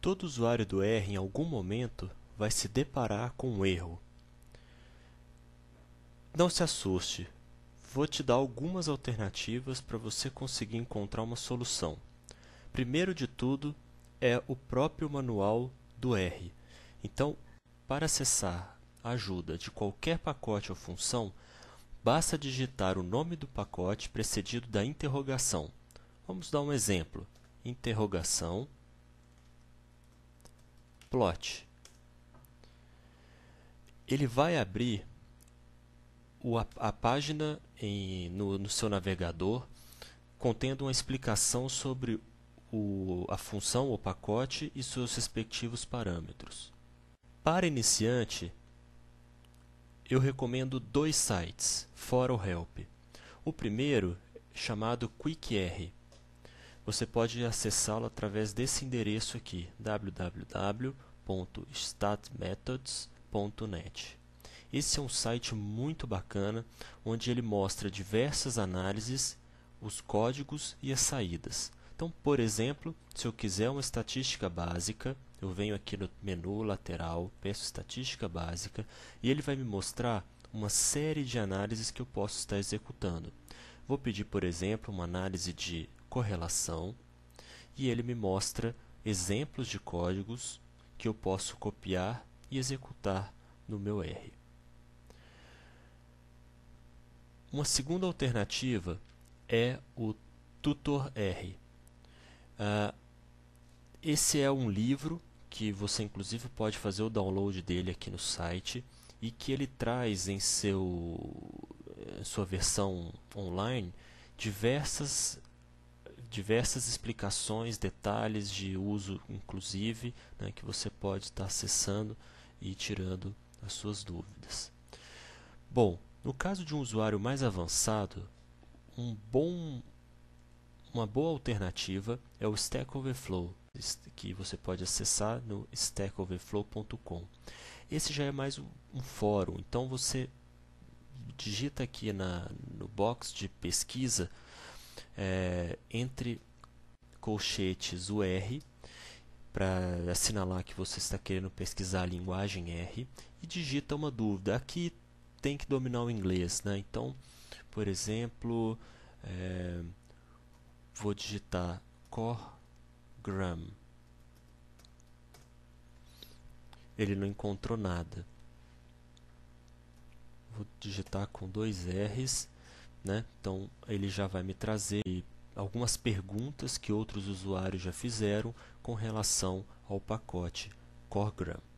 Todo usuário do R, em algum momento, vai se deparar com um erro. Não se assuste, vou te dar algumas alternativas para você conseguir encontrar uma solução. Primeiro de tudo é o próprio manual do R. Então, para acessar a ajuda de qualquer pacote ou função, basta digitar o nome do pacote precedido da interrogação. Vamos dar um exemplo. Interrogação plot. Ele vai abrir o, a, a, página em, no, no, seu navegador contendo uma explicação sobre o, a função ou pacote e seus respectivos parâmetros. Para iniciante, eu recomendo dois sites, fora o Help. O primeiro, chamado QuickR, você pode acessá-lo através desse endereço aqui, www.statmethods.net. Esse é um site muito bacana, onde ele mostra diversas análises, os códigos e as saídas. Então, por exemplo, se eu quiser uma estatística básica, eu venho aqui no menu lateral, peço estatística básica, e ele vai me mostrar uma série de análises que eu posso estar executando. Vou pedir, por exemplo, uma análise de correlação e ele me mostra exemplos de códigos que eu posso copiar e executar no meu R. Uma segunda alternativa é o Tutor R. Uh, esse é um livro que você inclusive pode fazer o download dele aqui no site e que ele traz em seu sua versão online diversas diversas explicações, detalhes de uso, inclusive, né, que você pode estar acessando e tirando as suas dúvidas. Bom, no caso de um usuário mais avançado, um bom, uma boa alternativa é o Stack Overflow, que você pode acessar no stackoverflow.com. Esse já é mais um, um fórum, então você digita aqui na, no box de pesquisa é, entre colchetes o R para assinalar que você está querendo pesquisar a linguagem R e digita uma dúvida. Aqui tem que dominar o inglês, né? Então, por exemplo, é, vou digitar core_gram. Ele não encontrou nada. Vou digitar com dois R's né? Então ele já vai me trazer algumas perguntas que outros usuários já fizeram com relação ao pacote CoreGram.